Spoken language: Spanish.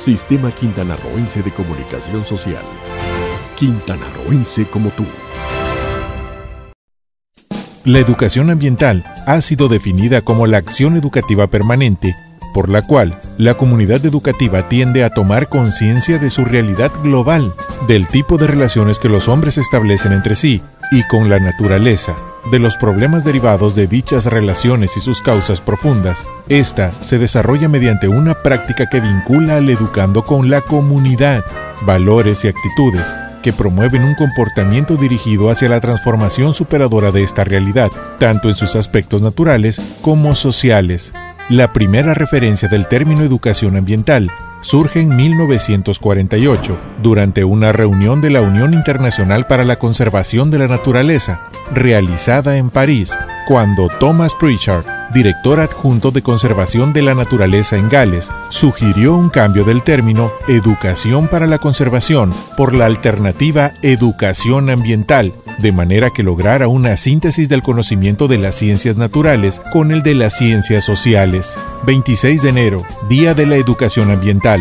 Sistema Quintanarroense de Comunicación Social. Quintanarroense como tú. La educación ambiental ha sido definida como la acción educativa permanente por la cual la comunidad educativa tiende a tomar conciencia de su realidad global, del tipo de relaciones que los hombres establecen entre sí y con la naturaleza, de los problemas derivados de dichas relaciones y sus causas profundas. Esta se desarrolla mediante una práctica que vincula al educando con la comunidad, valores y actitudes que promueven un comportamiento dirigido hacia la transformación superadora de esta realidad, tanto en sus aspectos naturales como sociales. La primera referencia del término educación ambiental surge en 1948, durante una reunión de la Unión Internacional para la Conservación de la Naturaleza, realizada en París, cuando Thomas Pritchard, director adjunto de Conservación de la Naturaleza en Gales, sugirió un cambio del término educación para la conservación por la alternativa educación ambiental, de manera que lograra una síntesis del conocimiento de las ciencias naturales con el de las ciencias sociales. 26 de enero, Día de la Educación Ambiental.